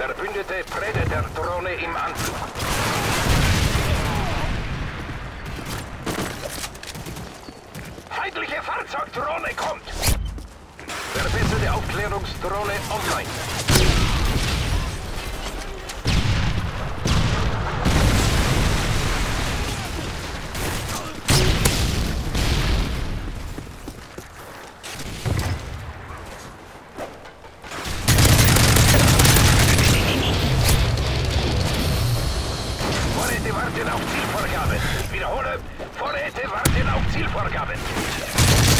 Verbündete Predator-Drohne im Anflug. Feindliche Fahrzeugdrohne kommt! Verbesserte Aufklärungsdrohne online. Vorräte warten auf Zielvorgabe. Ich wiederhole, Vorräte warten auf Zielvorgabe.